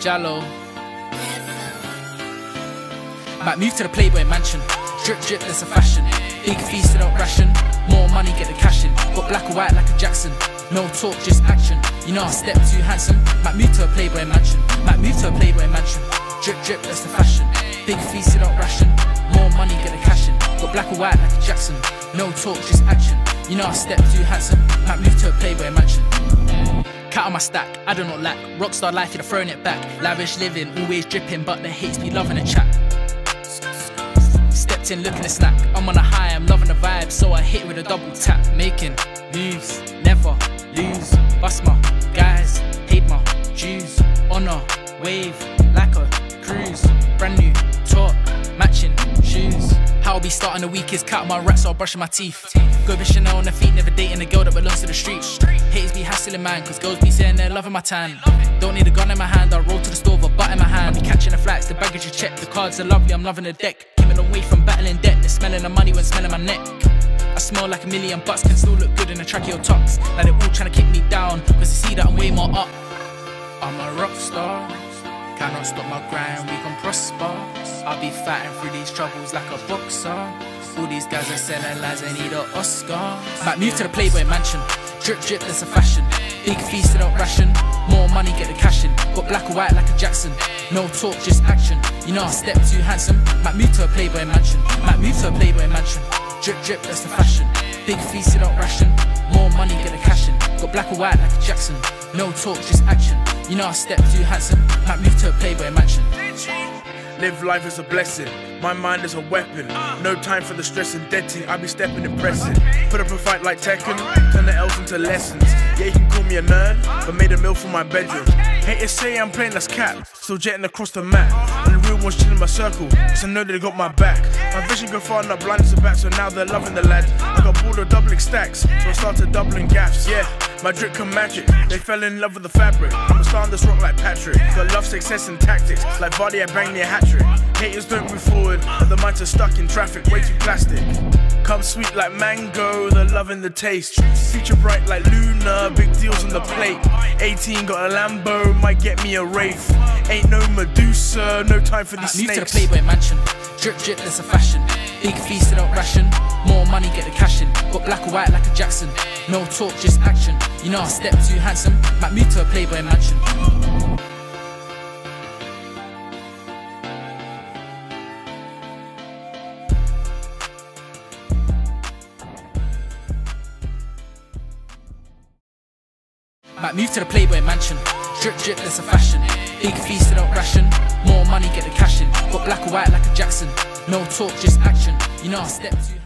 Jallow. Might move to the Playboy mansion. Drip drip, that's a fashion. Big feast without ration. More money, get the cash in. Got black or white like a Jackson. No talk, just action. You know I step too handsome. Might move to a Playboy mansion. Might move to a Playboy mansion. Drip drip, that's the fashion. Big feast without ration. More money, get the cash in. Got black or white like a Jackson. No talk, just action. You know I step too handsome. Might move to a Playboy mansion. Cat on my stack, I do not lack. Rockstar life, you're throwing it back. Lavish living, always dripping, but the hates be loving a chat. Stepped in looking a snack. I'm on a high, I'm loving the vibe, so I hit with a double tap. Making moves, never lose. Bust my guys, hate my Jews. Honor, wave, I'll be starting the week is cut my rats or brushing my teeth. Go with Chanel on the feet, never dating a girl that belongs to the street. Haters be hassling man, cause girls be saying they're loving my tan. Don't need a gun in my hand, I roll to the store with a butt in my hand. Be catching the flights, the baggage is checked, the cards are lovely, I'm loving the deck. Came a long way from battling debt, the smelling of money when smelling my neck. I smell like a million bucks, can still look good in a tracky tops. Like they're all trying to kick me down, cause they see that I'm way more up. I'm a rock star, cannot stop my grind, we can prosper. I'll be fighting through these troubles like a boxer. All these guys are selling lies, they need an Oscar. Might move to the Playboy mansion. Drip drip, that's a fashion. Big feast without ration. More money, get the cash in. Got black or white like a Jackson. No talk, just action. You know I step too handsome. Might move to a Playboy mansion. Might move to a Playboy mansion. Drip drip, that's the fashion. Big feast without ration. More money, get the cash in. Got black or white like a Jackson. No talk, just action. You know I step too handsome. Might move to a Playboy mansion. Live life as a blessing. My mind is a weapon. Ah. No time for the stress and dead thing. I be stepping impressive. Put up a fight like Tekken. Turn the L's into lessons. Yeah, you can call me a nerd, uh-huh. but made a meal from my bedroom. Haters say I'm playing that's cap. Still jetting across the map. Uh-huh. And the real ones chilling my circle. Cause I know they got my back. My vision go far enough blind as a bat, so now they're loving the lad. Uh-huh. I got bored of doubling stacks, so I started doubling gaps. Yeah. My drip can magic, they fell in love with the fabric. I'm a star on this rock like Patrick. Got love, success, and tactics. Like Vardy, I bang me a hat trick. Haters don't move forward, but the minds are stuck in traffic, way too plastic. Come sweet like mango, the love and the taste. Future bright like Luna, big deals on the plate. 18 got a Lambo, might get me a Wraith. Ain't no Medusa, no time for these Move to the. Playboy mansion. Drip drip, that's a fashion. Big feast without ration. More money, get the cash in. Got black or white like a Jackson. No talk, just action. You know I step too handsome. Might move to a Playboy mansion. Might move to the Playboy mansion. Drip drip, that's a fashion. Big feast without ration. More money, get the cash in. Got black or white like a Jackson. No talk, just action. You know I step too